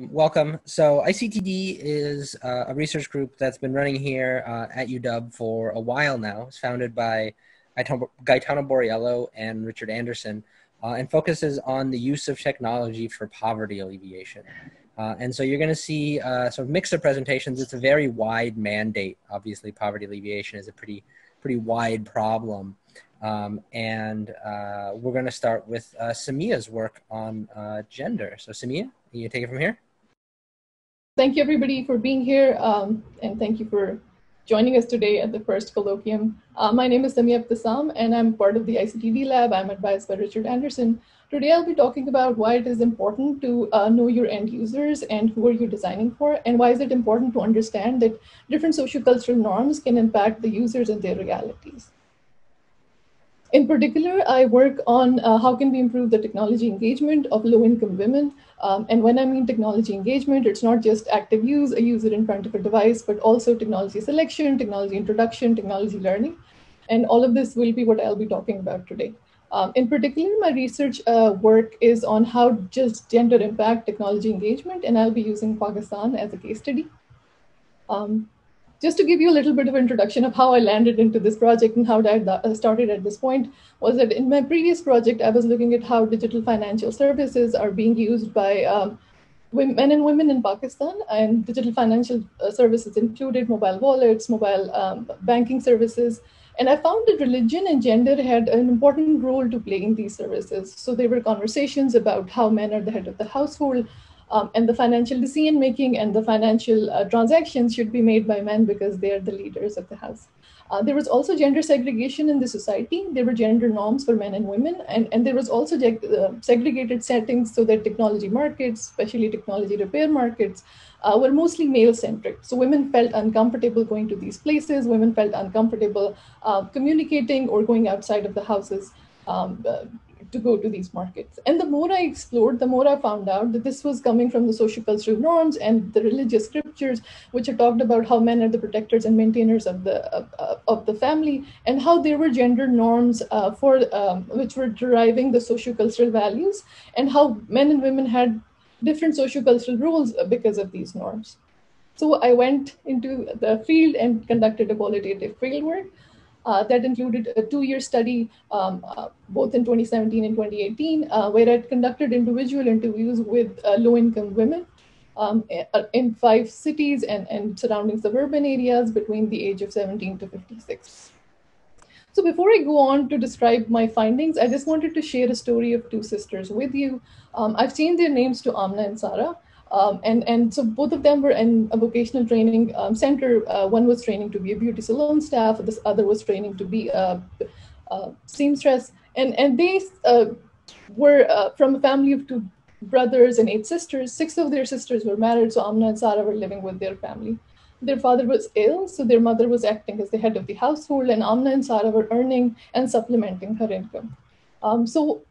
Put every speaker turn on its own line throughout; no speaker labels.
Welcome. So ICTD is uh, a research group that's been running here uh, at UW for a while now. It's founded by Gaetano Borriello and Richard Anderson uh, and focuses on the use of technology for poverty alleviation. Uh, and so you're going to see uh, sort of mix of presentations. It's a very wide mandate. Obviously, poverty alleviation is a pretty, pretty wide problem. Um, and uh, we're going to start with Samia's work on gender. So Samia, can you take it from here
thank you everybody for being here um, and thank you for joining us today at the first colloquium. Uh, my name is Samia Ibtasam and I'm part of the ICTD lab. I'm advised by Richard Anderson. Today I'll be talking about why it is important to uh, know your end users and who are you designing for and why is it important to understand that different sociocultural norms can impact the users and their realities. In particular, I work on uh, how can we improve the technology engagement of low-income women. Um, and when I mean technology engagement, it's not just active use, a user in front of a device, but also technology selection, technology introduction, technology learning. And all of this will be what I'll be talking about today. Um, in particular, my research uh, work is on how just gender impact technology engagement, and I'll be using Pakistan as a case study. Um, just to give you a little bit of introduction of how I landed into this project and how I uh, started at this point was that in my previous project, I was looking at how digital financial services are being used by um, men and women in Pakistan and digital financial uh, services included mobile wallets, mobile um, banking services. And I found that religion and gender had an important role to play in these services. So there were conversations about how men are the head of the household, um, and the financial decision making and the financial uh, transactions should be made by men because they are the leaders of the house. Uh, there was also gender segregation in the society. There were gender norms for men and women, and, and there was also uh, segregated settings so that technology markets, especially technology repair markets, uh, were mostly male centric. So women felt uncomfortable going to these places, women felt uncomfortable uh, communicating or going outside of the houses. Um, uh, to go to these markets. And the more I explored, the more I found out that this was coming from the sociocultural norms and the religious scriptures, which are talked about how men are the protectors and maintainers of the uh, of the family, and how there were gender norms uh, for um, which were deriving the sociocultural values, and how men and women had different sociocultural roles because of these norms. So I went into the field and conducted a qualitative fieldwork uh, that included a two-year study, um, uh, both in 2017 and 2018, uh, where I conducted individual interviews with uh, low-income women um, uh, in five cities and, and surrounding suburban areas between the age of 17 to 56. So before I go on to describe my findings, I just wanted to share a story of two sisters with you. Um, I've changed their names to Amna and Sarah. Um, and, and so both of them were in a vocational training um, center. Uh, one was training to be a beauty salon staff, this other was training to be a, a seamstress. And, and they uh, were uh, from a family of two brothers and eight sisters. Six of their sisters were married, so Amna and Sarah were living with their family. Their father was ill, so their mother was acting as the head of the household, and Amna and Sarah were earning and supplementing her income. Um, so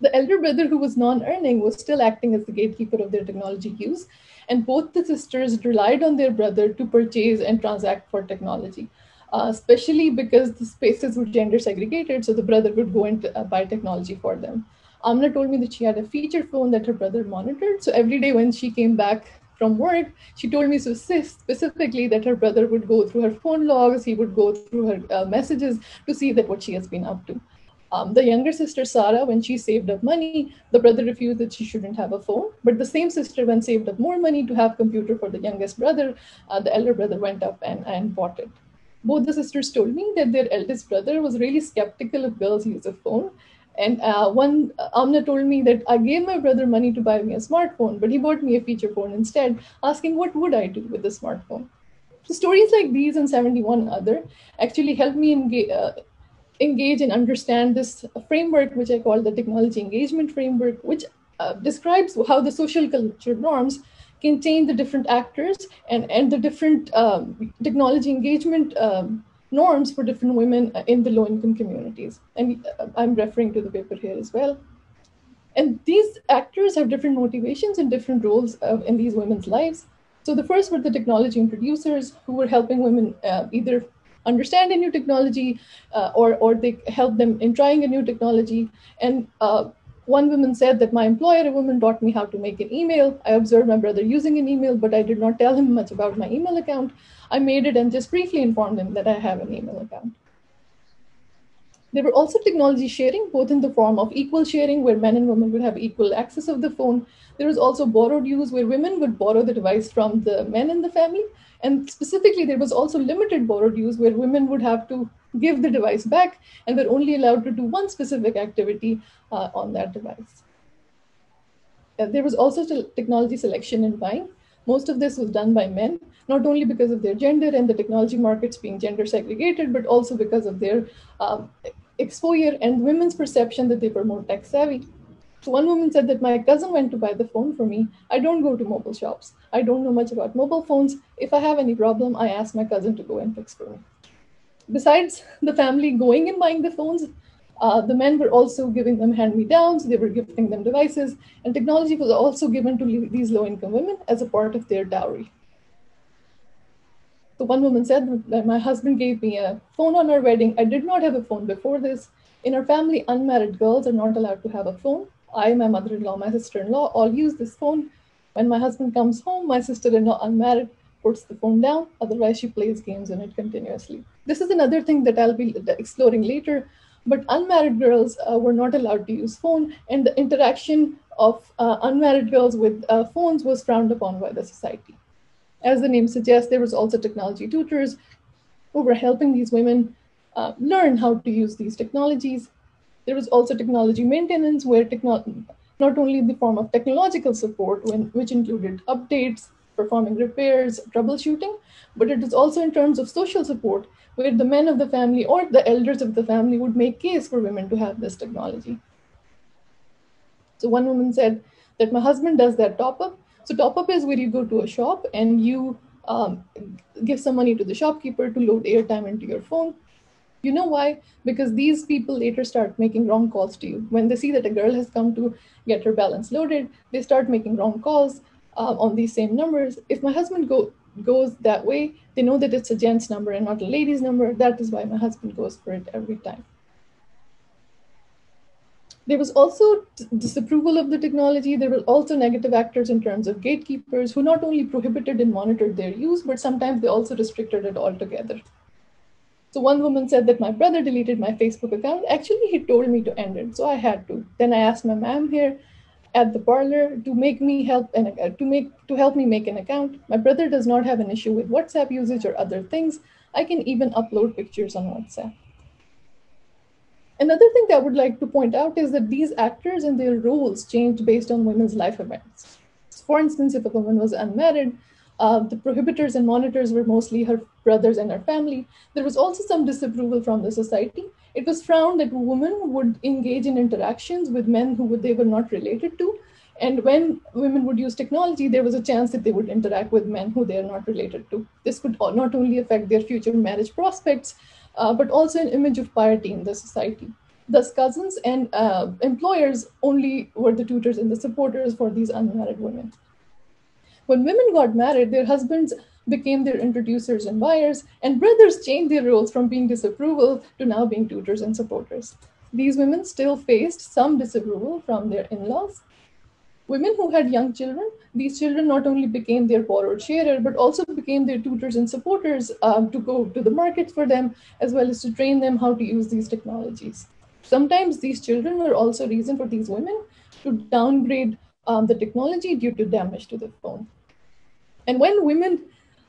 the elder brother, who was non earning, was still acting as the gatekeeper of their technology use. And both the sisters relied on their brother to purchase and transact for technology, uh, especially because the spaces were gender segregated. So the brother would go and uh, buy technology for them. Amna told me that she had a feature phone that her brother monitored. So every day when she came back from work, she told me specifically that her brother would go through her phone logs, he would go through her uh, messages to see that what she has been up to. Um, the younger sister, Sarah, when she saved up money, the brother refused that she shouldn't have a phone. But the same sister, when saved up more money to have computer for the youngest brother, uh, the elder brother went up and, and bought it. Both the sisters told me that their eldest brother was really skeptical of girls' use of phone. And uh, one, uh, Amna told me that I gave my brother money to buy me a smartphone, but he bought me a feature phone instead, asking what would I do with the smartphone. So stories like these and 71 other actually helped me engage, uh, engage and understand this framework, which I call the technology engagement framework, which uh, describes how the social culture norms contain the different actors and, and the different um, technology engagement um, norms for different women in the low income communities. And uh, I'm referring to the paper here as well. And these actors have different motivations and different roles uh, in these women's lives. So the first were the technology introducers who were helping women uh, either understand a new technology uh, or, or they help them in trying a new technology. And uh, One woman said that my employer, a woman, taught me how to make an email. I observed my brother using an email, but I did not tell him much about my email account. I made it and just briefly informed him that I have an email account. There were also technology sharing, both in the form of equal sharing, where men and women would have equal access of the phone. There was also borrowed use, where women would borrow the device from the men in the family. And specifically, there was also limited borrowed use, where women would have to give the device back and were only allowed to do one specific activity uh, on that device. Uh, there was also technology selection in buying. Most of this was done by men, not only because of their gender and the technology markets being gender segregated, but also because of their um, exposure and women's perception that they were more tech savvy. So one woman said that my cousin went to buy the phone for me. I don't go to mobile shops. I don't know much about mobile phones. If I have any problem, I ask my cousin to go and fix for me. Besides the family going and buying the phones, uh, the men were also giving them hand-me-downs, they were gifting them devices, and technology was also given to these low-income women as a part of their dowry. So one woman said that my husband gave me a phone on our wedding. I did not have a phone before this. In our family, unmarried girls are not allowed to have a phone. I, my mother-in-law, my sister-in-law all use this phone. When my husband comes home, my sister-in-law, unmarried, puts the phone down. Otherwise, she plays games on it continuously. This is another thing that I'll be exploring later. But unmarried girls uh, were not allowed to use phone, and the interaction of uh, unmarried girls with uh, phones was frowned upon by the society. As the name suggests, there was also technology tutors who were helping these women uh, learn how to use these technologies. There was also technology maintenance, where not only in the form of technological support, when, which included updates, performing repairs, troubleshooting, but it is also in terms of social support, where the men of the family or the elders of the family would make case for women to have this technology. So one woman said that my husband does that top up, so top up is where you go to a shop and you um, give some money to the shopkeeper to load airtime into your phone. You know why? Because these people later start making wrong calls to you. When they see that a girl has come to get her balance loaded, they start making wrong calls uh, on these same numbers. If my husband go, goes that way, they know that it's a gent's number and not a lady's number. That is why my husband goes for it every time. There was also disapproval of the technology. There were also negative actors in terms of gatekeepers who not only prohibited and monitored their use, but sometimes they also restricted it altogether. So one woman said that my brother deleted my Facebook account. Actually, he told me to end it, so I had to. Then I asked my mom here at the parlor to make me help and uh, to make to help me make an account. My brother does not have an issue with WhatsApp usage or other things. I can even upload pictures on WhatsApp. Another thing that I would like to point out is that these actors and their roles changed based on women's life events. For instance, if a woman was unmarried, uh, the prohibitors and monitors were mostly her brothers and her family. There was also some disapproval from the society. It was frowned that women would engage in interactions with men who they were not related to. And when women would use technology, there was a chance that they would interact with men who they are not related to. This could not only affect their future marriage prospects, uh, but also an image of piety in the society. Thus, cousins and uh, employers only were the tutors and the supporters for these unmarried women. When women got married, their husbands became their introducers and buyers, and brothers changed their roles from being disapproval to now being tutors and supporters. These women still faced some disapproval from their in laws, Women who had young children, these children not only became their borrowed sharer, but also became their tutors and supporters um, to go to the market for them, as well as to train them how to use these technologies. Sometimes these children were also reason for these women to downgrade um, the technology due to damage to the phone. And when women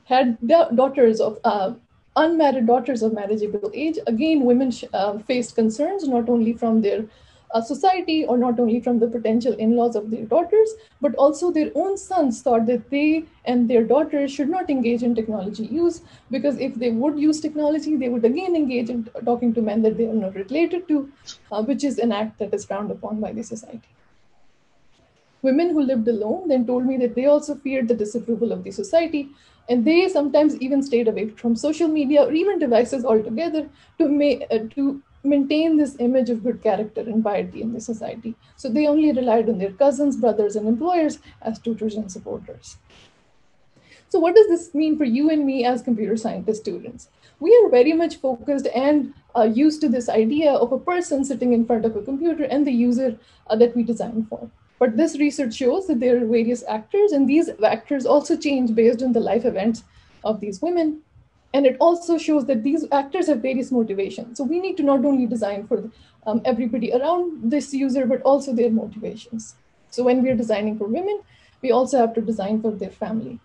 had da- daughters of uh, unmarried daughters of marriageable age, again, women uh, faced concerns not only from their a society or not only from the potential in-laws of their daughters but also their own sons thought that they and their daughters should not engage in technology use because if they would use technology they would again engage in talking to men that they are not related to uh, which is an act that is frowned upon by the society. Women who lived alone then told me that they also feared the disapproval of the society and they sometimes even stayed away from social media or even devices altogether to, make, uh, to maintain this image of good character and piety in the society. So they only relied on their cousins, brothers, and employers as tutors and supporters. So what does this mean for you and me as computer scientist students? We are very much focused and uh, used to this idea of a person sitting in front of a computer and the user uh, that we design for. But this research shows that there are various actors, and these actors also change based on the life events of these women. And it also shows that these actors have various motivations. So we need to not only design for um, everybody around this user, but also their motivations. So when we're designing for women, we also have to design for their family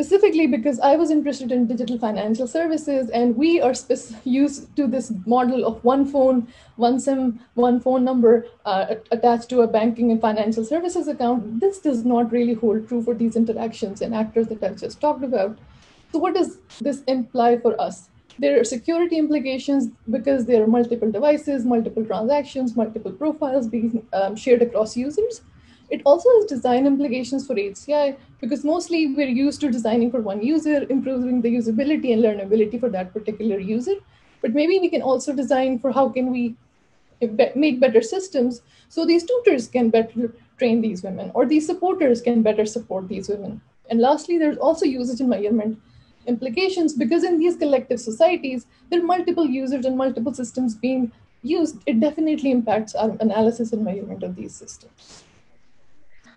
specifically because I was interested in digital financial services, and we are used to this model of one phone, one SIM, one phone number uh, attached to a banking and financial services account. This does not really hold true for these interactions and actors that I've just talked about. So, what does this imply for us? There are security implications because there are multiple devices, multiple transactions, multiple profiles being um, shared across users. It also has design implications for HCI because mostly we're used to designing for one user, improving the usability and learnability for that particular user. But maybe we can also design for how can we make better systems so these tutors can better train these women or these supporters can better support these women. And lastly, there's also usage measurement implications because in these collective societies, there are multiple users and multiple systems being used. It definitely impacts our analysis and measurement of these systems.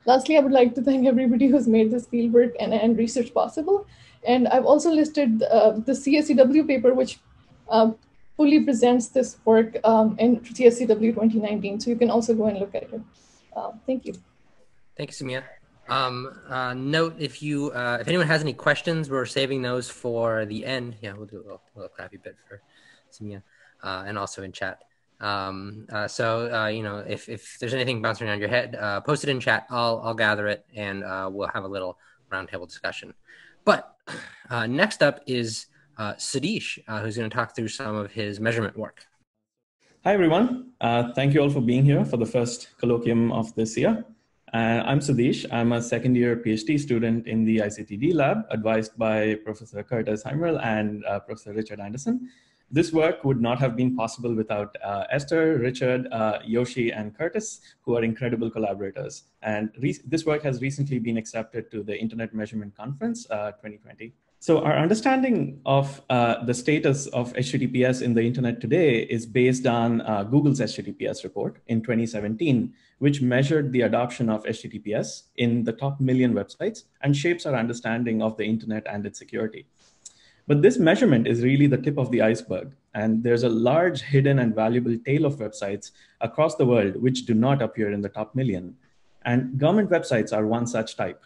Lastly, I would like to thank everybody who's made this fieldwork and, and research possible. And I've also listed uh, the CSCW paper, which uh, fully presents this work um, in CSCW 2019. So you can also go and look at it. Uh, thank you.
Thank you, Samia. Um, uh, note if you uh, if anyone has any questions, we're saving those for the end. Yeah, we'll do a little, little clappy bit for Samia, uh, and also in chat. Um, uh, so uh, you know, if, if there's anything bouncing around your head, uh, post it in chat. I'll I'll gather it and uh, we'll have a little roundtable discussion. But uh, next up is uh, Sudheesh, who's going to talk through some of his measurement work.
Hi everyone. Uh, thank you all for being here for the first colloquium of this year. I'm Sudheesh. I'm a second year PhD student in the ICTD lab, advised by Professor Kurtis Heimerl and Professor Richard Anderson this work would not have been possible without uh, Esther, Richard, uh, Yoshi, and Kurtis, who are incredible collaborators. And this work has recently been accepted to the Internet Measurement Conference uh, 2020. So our understanding of uh, the status of HTTPS in the internet today is based on uh, Google's HTTPS report in 2017, which measured the adoption of HTTPS in the top million websites and shapes our understanding of the internet and its security. But this measurement is really the tip of the iceberg. And there's a large hidden and valuable tail of websites across the world which do not appear in the top million. And government websites are one such type.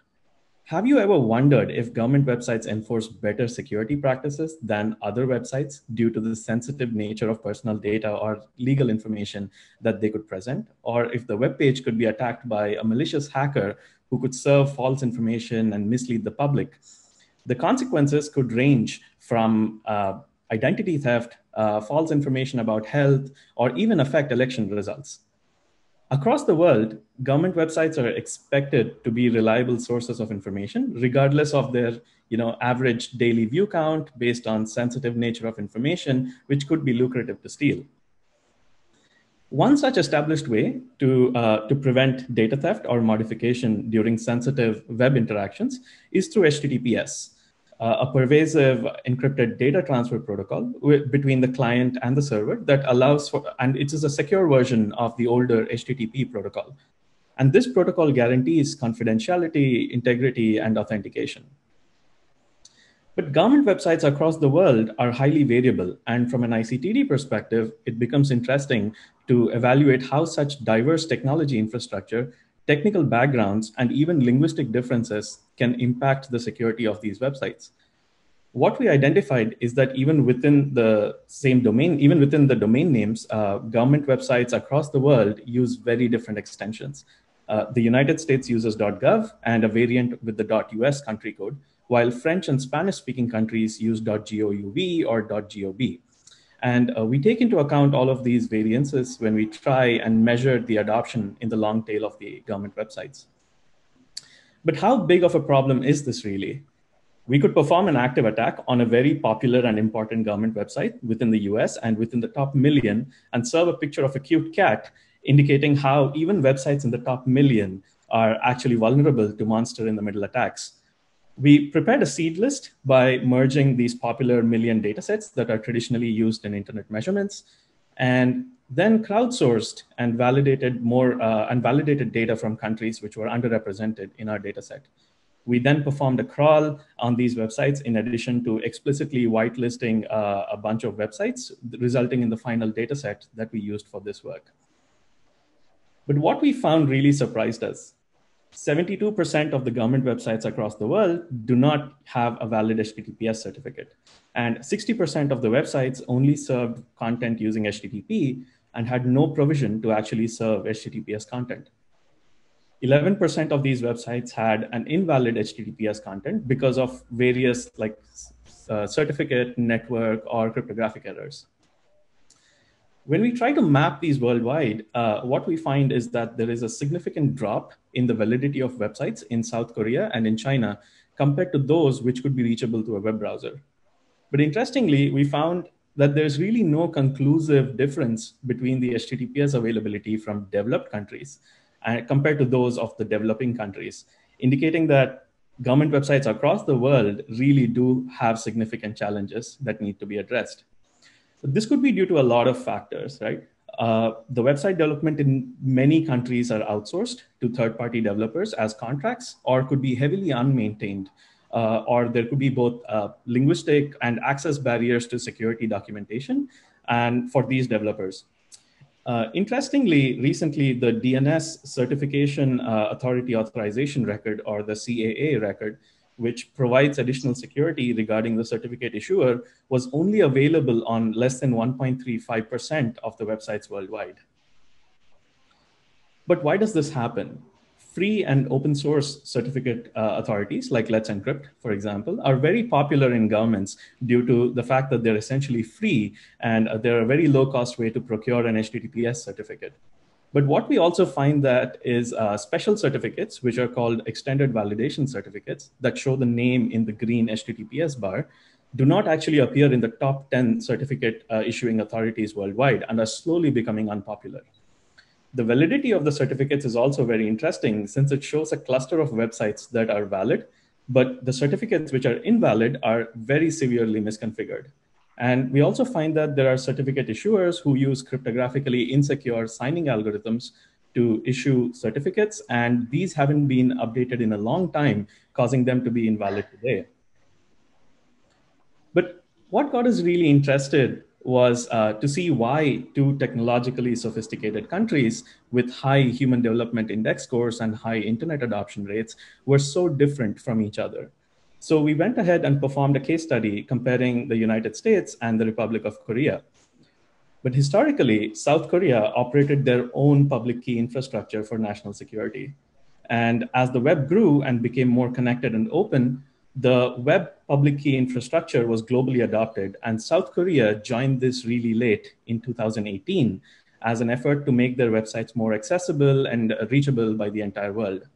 Have you ever wondered if government websites enforce better security practices than other websites due to the sensitive nature of personal data or legal information that they could present? Or if the web page could be attacked by a malicious hacker who could serve false information and mislead the public? the consequences could range from uh, identity theft, uh, false information about health, or even affect election results. Across the world, government websites are expected to be reliable sources of information, regardless of their you know, average daily view count based on sensitive nature of information, which could be lucrative to steal. One such established way to, uh, to prevent data theft or modification during sensitive web interactions is through HTTPS, uh, a pervasive encrypted data transfer protocol between the client and the server that allows for, and it is a secure version of the older HTTP protocol. And this protocol guarantees confidentiality, integrity, and authentication. But government websites across the world are highly variable. And from an ICTD perspective, it becomes interesting to evaluate how such diverse technology infrastructure technical backgrounds, and even linguistic differences can impact the security of these websites. What we identified is that even within the same domain, even within the domain names, uh, government websites across the world use very different extensions. Uh, the United States uses .gov and a variant with the .us country code, while French and Spanish-speaking countries use .gouv or .gob. And uh, we take into account all of these variances when we try and measure the adoption in the long tail of the government websites. But how big of a problem is this really? We could perform an active attack on a very popular and important government website within the US and within the top million and serve a picture of a cute cat, indicating how even websites in the top million are actually vulnerable to monster in the middle attacks. We prepared a seed list by merging these popular million datasets that are traditionally used in internet measurements, and then crowdsourced and validated more uh, and validated data from countries which were underrepresented in our dataset. We then performed a crawl on these websites in addition to explicitly whitelisting uh, a bunch of websites, resulting in the final dataset that we used for this work. But what we found really surprised us. 72% of the government websites across the world do not have a valid HTTPS certificate. And 60% of the websites only served content using HTTP and had no provision to actually serve HTTPS content. 11% of these websites had an invalid HTTPS content because of various like uh, certificate, network, or cryptographic errors. When we try to map these worldwide, uh, what we find is that there is a significant drop in the validity of websites in South Korea and in China compared to those which could be reachable through a web browser. But interestingly, we found that there's really no conclusive difference between the HTTPS availability from developed countries uh, compared to those of the developing countries, indicating that government websites across the world really do have significant challenges that need to be addressed. This could be due to a lot of factors, right? Uh, the website development in many countries are outsourced to third-party developers as contracts, or could be heavily unmaintained, uh, or there could be both uh, linguistic and access barriers to security documentation, and for these developers. Uh, interestingly, recently the DNS Certification uh, Authority Authorization Record, or the CAA record, which provides additional security regarding the certificate issuer, was only available on less than 1.35% of the websites worldwide. But why does this happen? Free and open source certificate uh, authorities like Let's Encrypt, for example, are very popular in governments due to the fact that they're essentially free and uh, they're a very low cost way to procure an HTTPS certificate. But what we also find that is uh, special certificates, which are called extended validation certificates that show the name in the green HTTPS bar, do not actually appear in the top 10 certificate uh, issuing authorities worldwide and are slowly becoming unpopular. The validity of the certificates is also very interesting since it shows a cluster of websites that are valid, but the certificates which are invalid are very severely misconfigured. And we also find that there are certificate issuers who use cryptographically insecure signing algorithms to issue certificates, and these haven't been updated in a long time, causing them to be invalid today. But what got us really interested was uh, to see why two technologically sophisticated countries with high human development index scores and high internet adoption rates were so different from each other. So we went ahead and performed a case study comparing the United States and the Republic of Korea. But historically, South Korea operated their own public key infrastructure for national security. And as the web grew and became more connected and open, the web public key infrastructure was globally adopted, and South Korea joined this really late in 2018 as an effort to make their websites more accessible and reachable by the entire world.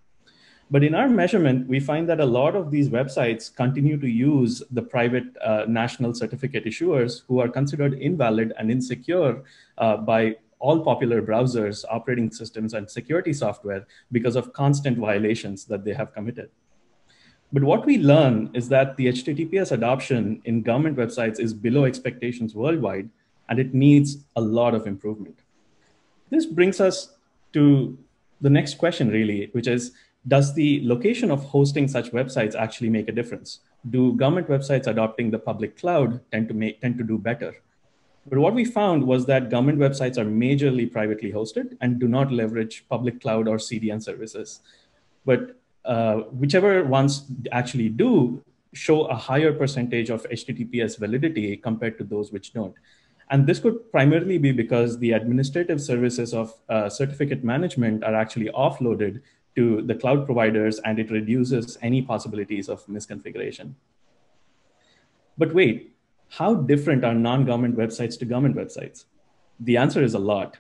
But in our measurement, we find that a lot of these websites continue to use the private uh, national certificate issuers who are considered invalid and insecure uh, by all popular browsers, operating systems, and security software because of constant violations that they have committed. But what we learn is that the HTTPS adoption in government websites is below expectations worldwide, and it needs a lot of improvement. This brings us to the next question, really, which is Does the location of hosting such websites actually make a difference? Do government websites adopting the public cloud tend to, make, tend to do better? But what we found was that government websites are majorly privately hosted and do not leverage public cloud or CDN services. But uh, whichever ones actually do show a higher percentage of HTTPS validity compared to those which don't. And this could primarily be because the administrative services of uh, certificate management are actually offloaded to the cloud providers and it reduces any possibilities of misconfiguration. But wait, how different are non government websites to government websites? The answer is a lot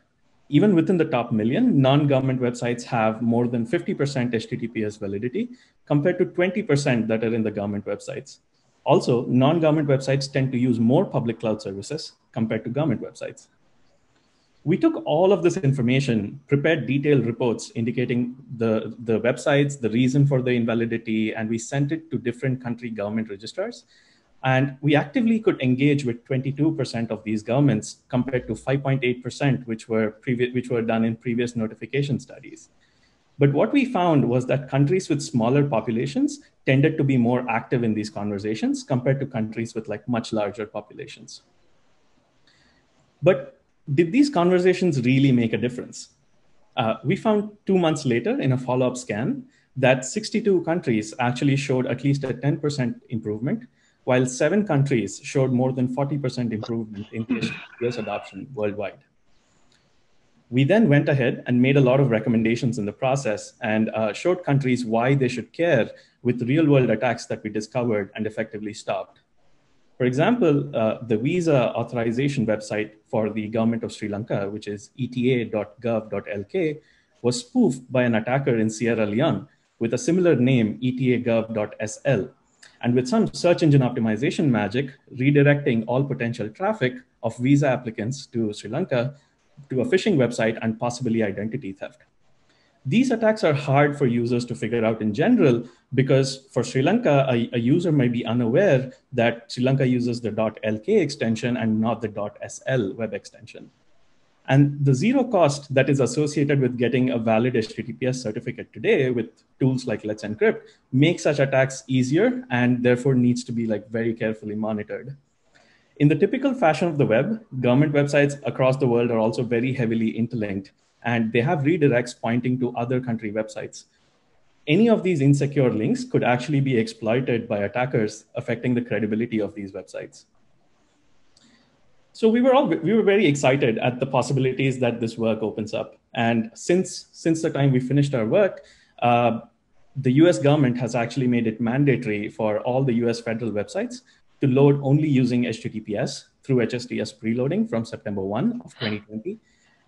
even within the top million, non-government websites have more than 50% HTTPS validity compared to 20% that are in the government websites. Also, non-government websites tend to use more public cloud services compared to government websites. We took all of this information, prepared detailed reports indicating the, the websites, the reason for the invalidity, and we sent it to different country government registrars. And we actively could engage with 22% of these governments compared to 5.8%, which were, previ- which were done in previous notification studies. But what we found was that countries with smaller populations tended to be more active in these conversations compared to countries with like much larger populations. But did these conversations really make a difference? Uh, we found two months later in a follow up scan that 62 countries actually showed at least a 10% improvement, while seven countries showed more than 40% improvement in PS adoption worldwide. We then went ahead and made a lot of recommendations in the process and uh, showed countries why they should care with real world attacks that we discovered and effectively stopped. For example, uh, the visa authorization website for the government of Sri Lanka, which is eta.gov.lk, was spoofed by an attacker in Sierra Leone with a similar name, etagov.sl, and with some search engine optimization magic, redirecting all potential traffic of visa applicants to Sri Lanka to a phishing website and possibly identity theft. These attacks are hard for users to figure out in general because for Sri Lanka, a, a, user might be unaware that Sri Lanka uses the .lk extension and not the .sl web extension. And the zero cost that is associated with getting a valid HTTPS certificate today with tools like Let's Encrypt makes such attacks easier and therefore needs to be like very carefully monitored. In the typical fashion of the web, government websites across the world are also very heavily interlinked, and they have redirects pointing to other country websites. Any of these insecure links could actually be exploited by attackers, affecting the credibility of these websites. So we were all we were very excited at the possibilities that this work opens up. And since since the time we finished our work, uh, the U.S. government has actually made it mandatory for all the U.S. federal websites to load only using HTTPS through HSTS preloading from September 1 of 2020.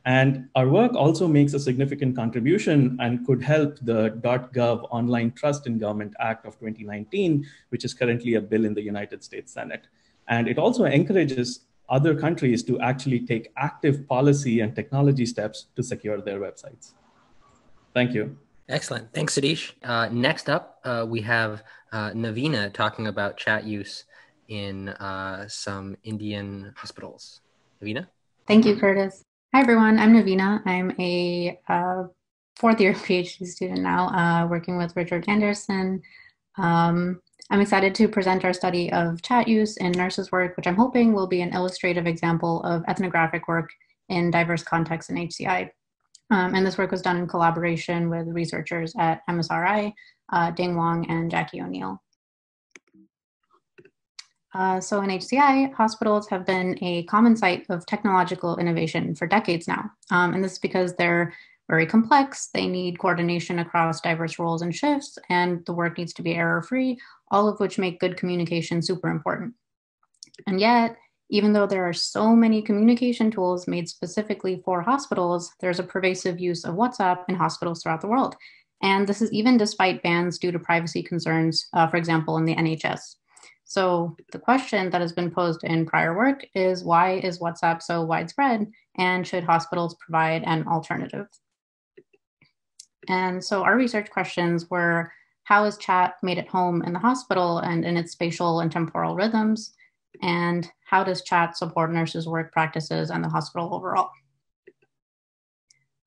And our work also makes a significant contribution and could help the .gov Online Trust in Government Act of 2019, which is currently a bill in the United States Senate. And it also encourages other countries to actually take active policy and technology steps to secure their websites. Thank you.
Excellent. Thanks, Sudheesh. Uh, next up, uh, we have uh, Naveena talking about chat use in uh, some Indian hospitals. Naveena?
Thank you, Kurtis. Hi, everyone. I'm Naveena. I'm a uh, fourth year PhD student now, uh, working with Richard Anderson. Um, I'm excited to present our study of chat use in nurses' work, which I'm hoping will be an illustrative example of ethnographic work in diverse contexts in HCI. Um, and this work was done in collaboration with researchers at MSRI, uh, Ding Wang, and Jacki O'Neill. Uh, so in HCI, hospitals have been a common site of technological innovation for decades now. Um, and this is because they're very complex. They need coordination across diverse roles and shifts, and the work needs to be error free, all of which make good communication super important. And yet, even though there are so many communication tools made specifically for hospitals, there's a pervasive use of WhatsApp in hospitals throughout the world. And this is even despite bans due to privacy concerns, uh, for example, in the NHS. So the question that has been posed in prior work is why is WhatsApp so widespread and should hospitals provide an alternative? And so our research questions were how is chat made at home in the hospital and in its spatial and temporal rhythms? And how does chat support nurses' work practices and the hospital overall?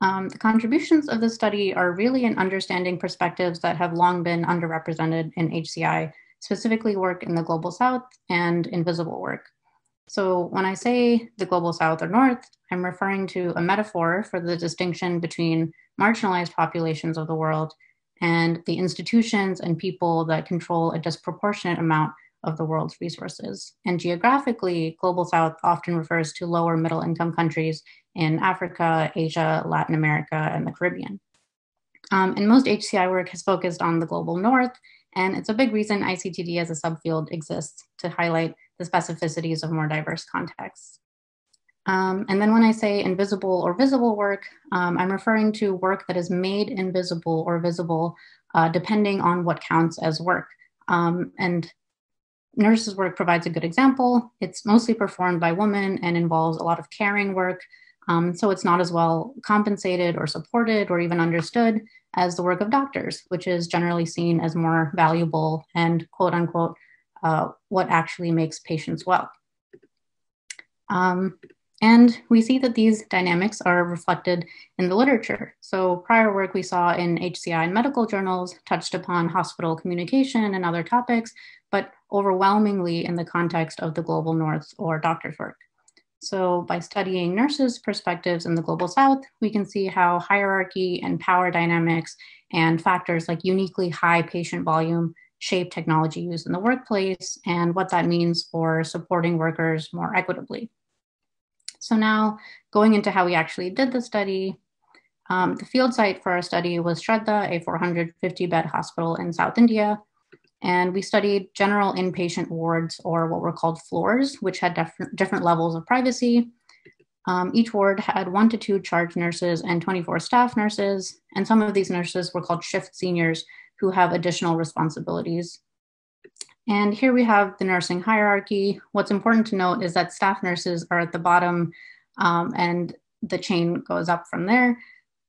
Um, the contributions of this study are really in understanding perspectives that have long been underrepresented in HCI specifically work in the global south and invisible work. So when I say the global south or north, I'm referring to a metaphor for the distinction between marginalized populations of the world and the institutions and people that control a disproportionate amount of the world's resources. And geographically, global south often refers to lower middle income countries in Africa, Asia, Latin America, and the Caribbean. Um, and most HCI work has focused on the global north and it's a big reason ICTD as a subfield exists to highlight the specificities of more diverse contexts. Um, and then when I say invisible or visible work, um, I'm referring to work that is made invisible or visible uh, depending on what counts as work. Um, and nurses' work provides a good example. It's mostly performed by women and involves a lot of caring work, Um, so it's not as well compensated or supported or even understood as the work of doctors, which is generally seen as more valuable and quote unquote, uh, what actually makes patients well. Um, and we see that these dynamics are reflected in the literature. So, prior work we saw in HCI and medical journals touched upon hospital communication and other topics, but overwhelmingly in the context of the global north or doctors' work. So, by studying nurses' perspectives in the global south, we can see how hierarchy and power dynamics and factors like uniquely high patient volume shape technology use in the workplace and what that means for supporting workers more equitably. So now going into how we actually did the study, um, the field site for our study was Shraddha, a 450 bed hospital in South India. And we studied general inpatient wards, or what were called floors, which had different, different levels of privacy. Um, each ward had one to two charge nurses and 24 staff nurses. And some of these nurses were called shift seniors who have additional responsibilities. And here we have the nursing hierarchy. What's important to note is that staff nurses are at the bottom um, and the chain goes up from there.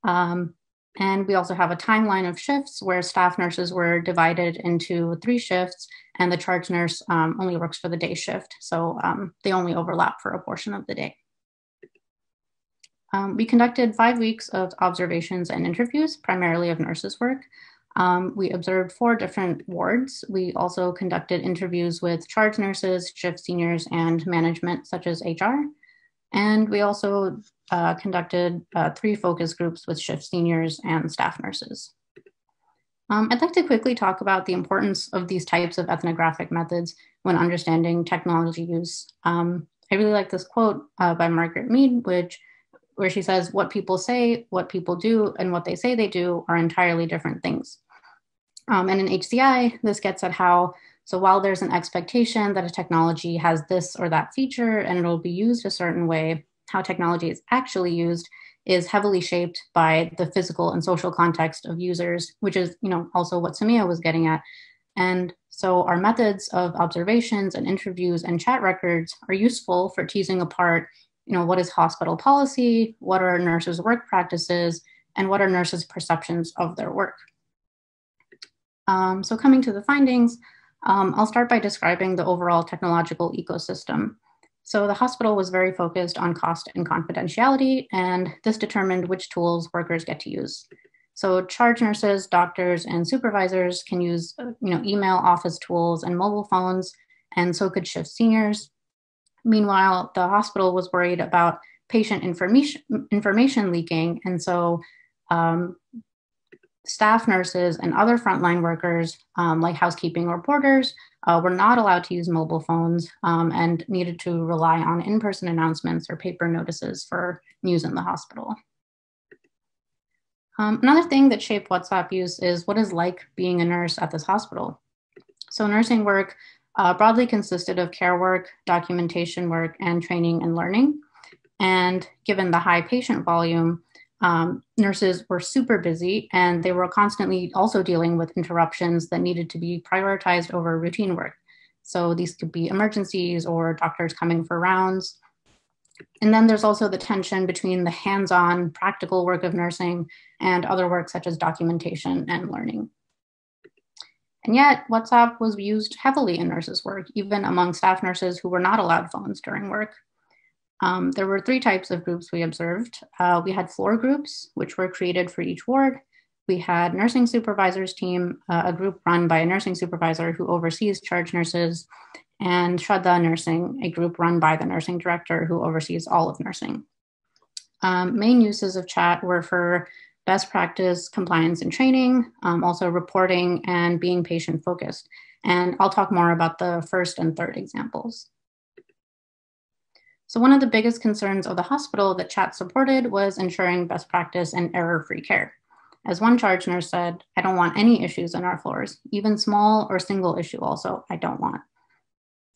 Um, and we also have a timeline of shifts where staff nurses were divided into three shifts and the charge nurse um, only works for the day shift. So um, they only overlap for a portion of the day. Um, we conducted five weeks of observations and interviews, primarily of nurses' work. Um, we observed four different wards. We also conducted interviews with charge nurses, shift seniors, and management, such as HR. And we also uh, conducted uh, three focus groups with shift seniors and staff nurses. Um, I'd like to quickly talk about the importance of these types of ethnographic methods when understanding technology use. Um, I really like this quote uh, by Margaret Mead, which where she says, "What people say, what people do, and what they say they do are entirely different things." Um, and in HCI, this gets at how, so while there's an expectation that a technology has this or that feature and it'll be used a certain way, how technology is actually used is heavily shaped by the physical and social context of users, which is, you know, also what Samia was getting at. And so our methods of observations and interviews and chat records are useful for teasing apart, you know, what is hospital policy, what are nurses' work practices, and what are nurses' perceptions of their work. Um, so coming to the findings, um, I'll start by describing the overall technological ecosystem. So the hospital was very focused on cost and confidentiality, and this determined which tools workers get to use. So charge nurses, doctors, and supervisors can use uh, you know, email office tools and mobile phones, and so could shift seniors. Meanwhile, the hospital was worried about patient information, information leaking, and so um, staff nurses and other frontline workers, um, like housekeeping or porters, uh, were not allowed to use mobile phones um, and needed to rely on in person announcements or paper notices for news in the hospital. Um, another thing that shaped WhatsApp use is what is like being a nurse at this hospital. So, nursing work uh, broadly consisted of care work, documentation work, and training and learning. And given the high patient volume, um, nurses were super busy and they were constantly also dealing with interruptions that needed to be prioritized over routine work. So these could be emergencies or doctors coming for rounds. And then there's also the tension between the hands on practical work of nursing and other work such as documentation and learning. And yet, WhatsApp was used heavily in nurses' work, even among staff nurses who were not allowed phones during work. Um, there were three types of groups we observed. Uh, we had floor groups, which were created for each ward. We had nursing supervisors team, uh, a group run by a nursing supervisor who oversees charge nurses, and Shraddha Nursing, a group run by the nursing director who oversees all of nursing. Um, main uses of chat were for best practice compliance and training, um, also reporting and being patient focused. And I'll talk more about the first and third examples. So one of the biggest concerns of the hospital that chat supported was ensuring best practice and error-free care. As one charge nurse said, I don't want any issues on our floors, even small or single issue also, I don't want.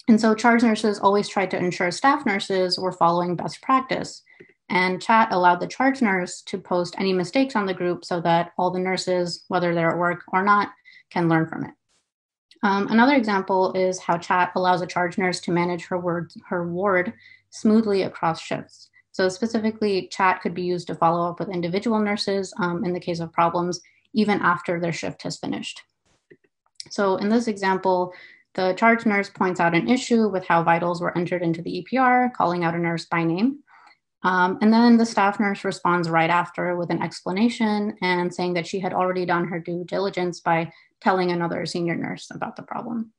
And so charge nurses always tried to ensure staff nurses were following best practice. And chat allowed the charge nurse to post any mistakes on the group so that all the nurses, whether they're at work or not, can learn from it. Um, another example is how chat allows a charge nurse to manage her, word, her ward smoothly across shifts. So specifically, chat could be used to follow up with individual nurses um, in the case of problems, even after their shift has finished. So in this example, the charge nurse points out an issue with how vitals were entered into the EPR, calling out a nurse by name. Um, and then the staff nurse responds right after with an explanation and saying that she had already done her due diligence by telling another senior nurse about the problem.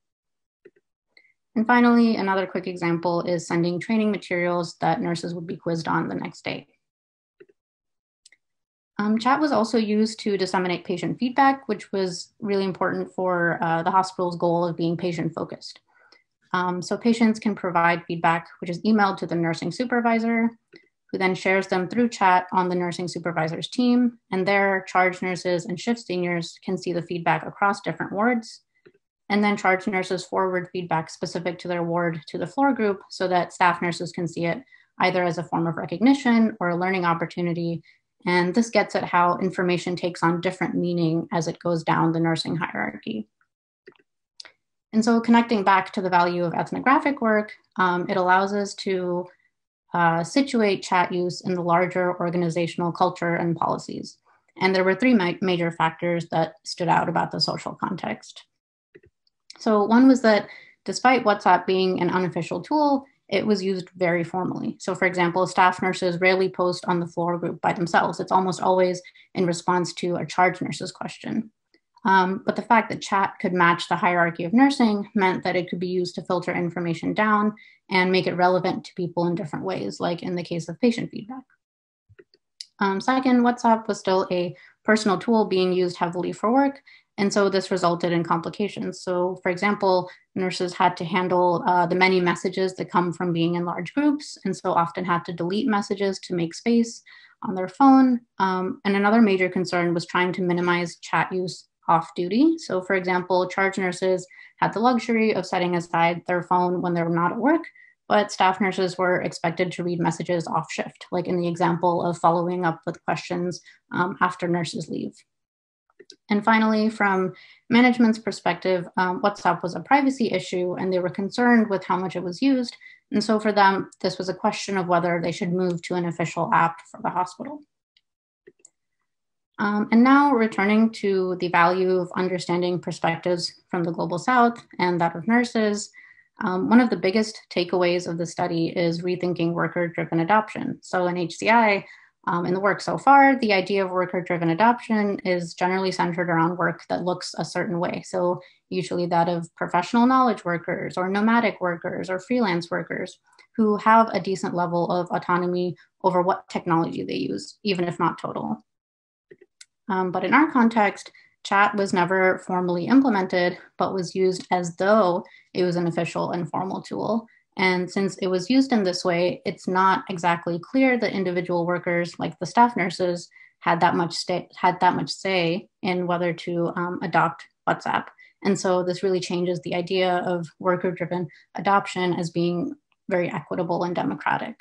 And finally, another quick example is sending training materials that nurses would be quizzed on the next day. Um, chat was also used to disseminate patient feedback, which was really important for uh, the hospital's goal of being patient focused. Um, so patients can provide feedback, which is emailed to the nursing supervisor, who then shares them through chat on the nursing supervisor's team. And there, charge nurses and shift seniors can see the feedback across different wards. And then charge nurses forward feedback specific to their ward to the floor group so that staff nurses can see it either as a form of recognition or a learning opportunity and this gets at how information takes on different meaning as it goes down the nursing hierarchy. And so connecting back to the value of ethnographic work, um, it allows us to uh, situate chat use in the larger organizational culture and policies. And there were three ma major factors that stood out about the social context. So one was that despite WhatsApp being an unofficial tool, it was used very formally. So, for example, staff nurses rarely post on the floor group by themselves. It's almost always in response to a charge nurse's question. Um, but the fact that chat could match the hierarchy of nursing meant that it could be used to filter information down and make it relevant to people in different ways, like in the case of patient feedback. Um, second, WhatsApp was still a personal tool being used heavily for work, and so this resulted in complications. So, for example, nurses had to handle uh, the many messages that come from being in large groups, and so often had to delete messages to make space on their phone. Um, and another major concern was trying to minimize chat use off duty. So, for example, charge nurses had the luxury of setting aside their phone when they're not at work, but staff nurses were expected to read messages off shift, like in the example of following up with questions um, after nurses leave. And finally, from management's perspective, um, WhatsApp was a privacy issue and they were concerned with how much it was used. And so for them, this was a question of whether they should move to an official app for the hospital. Um, and now returning to the value of understanding perspectives from the Global South and that of nurses, um, one of the biggest takeaways of the study is rethinking worker-driven adoption. So in HCI, um, in the work so far, the idea of worker driven adoption is generally centered around work that looks a certain way. So, usually that of professional knowledge workers or nomadic workers or freelance workers who have a decent level of autonomy over what technology they use, even if not total. Um, but in our context, chat was never formally implemented, but was used as though it was an official and formal tool. And since it was used in this way, it's not exactly clear that individual workers, like the staff nurses, had that much had that much say in whether to um, adopt WhatsApp. And so this really changes the idea of worker-driven adoption as being very equitable and democratic.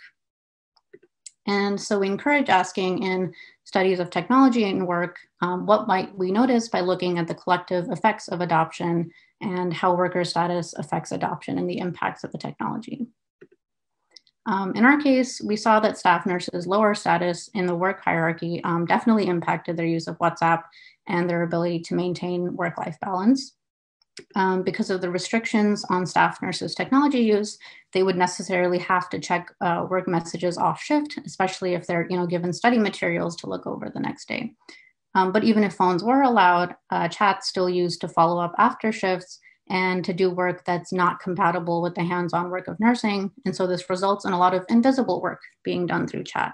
And so we encourage asking in studies of technology and work, um, what might we notice by looking at the collective effects of adoption and how worker status affects adoption and the impacts of the technology. Um, in our case, we saw that staff nurses' lower status in the work hierarchy um, definitely impacted their use of WhatsApp and their ability to maintain work life balance. Um, because of the restrictions on staff nurses' technology use, they would necessarily have to check uh, work messages off shift, especially if they're you know, given study materials to look over the next day. Um, but even if phones were allowed, uh, chat's still used to follow up after shifts and to do work that's not compatible with the hands on work of nursing. And so this results in a lot of invisible work being done through chat.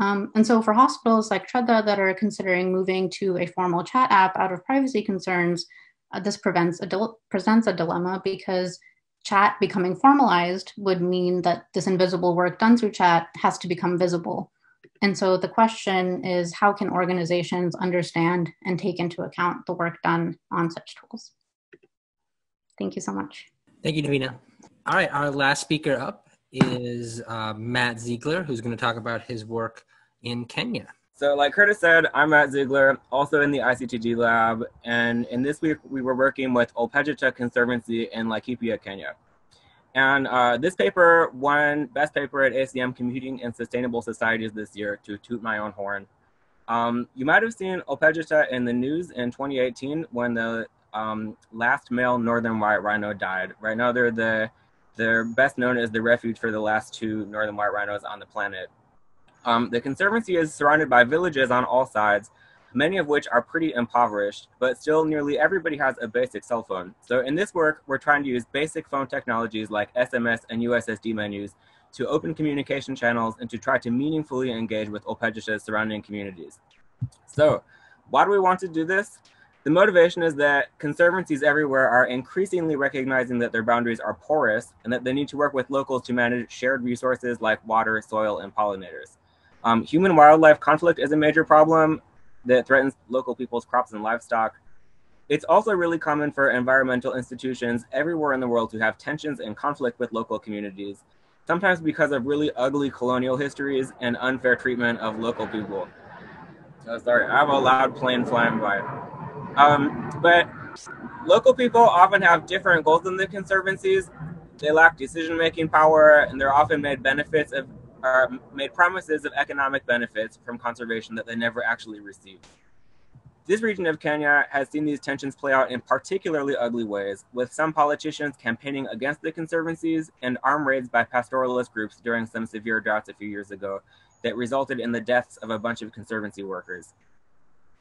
Um, and so for hospitals like Shraddha that are considering moving to a formal chat app out of privacy concerns, uh, this prevents a presents a dilemma because chat becoming formalized would mean that this invisible work done through chat has to become visible. And so the question is how can organizations understand and take into account the work done on such tools? Thank you so much.
Thank you, Naveena. All right, our last speaker up is uh, Matt Ziegler, who's going to talk about his work in Kenya.
So, like Kurtis said, I'm Matt Ziegler, also in the ICTD lab. And in this week, we were working with Ol Pejeta Conservancy in Laikipia, Kenya. And uh, this paper won best paper at ACM Computing and Sustainable Societies this year to toot my own horn. Um, you might have seen Ol Pejeta in the news in 2018 when the um, last male northern white rhino died. Right now, they're the they're best known as the refuge for the last two northern white rhinos on the planet. Um, the conservancy is surrounded by villages on all sides, many of which are pretty impoverished, but still nearly everybody has a basic cell phone. So in this work, we're trying to use basic phone technologies like SMS and USSD menus to open communication channels and to try to meaningfully engage with Ol Pejeta's surrounding communities. So why do we want to do this? The motivation is that conservancies everywhere are increasingly recognizing that their boundaries are porous and that they need to work with locals to manage shared resources like water, soil, and pollinators. Um, human wildlife conflict is a major problem that threatens local people's crops and livestock. It's also really common for environmental institutions everywhere in the world to have tensions and conflict with local communities, sometimes because of really ugly colonial histories and unfair treatment of local people. Oh, sorry, I have a loud plane flying by. Um, but local people often have different goals than the conservancies. They lack decision-making power, and they're often made benefits of are made promises of economic benefits from conservation that they never actually receive. This region of Kenya has seen these tensions play out in particularly ugly ways, with some politicians campaigning against the conservancies and armed raids by pastoralist groups during some severe droughts a few years ago that resulted in the deaths of a bunch of conservancy workers.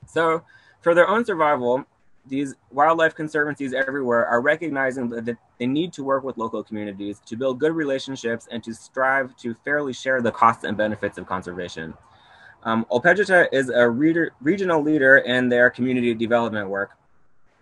So, for their own survival, these wildlife conservancies everywhere are recognizing that they need to work with local communities to build good relationships and to strive to fairly share the costs and benefits of conservation. Um, Ol Pejeta is a regional leader in their community development work.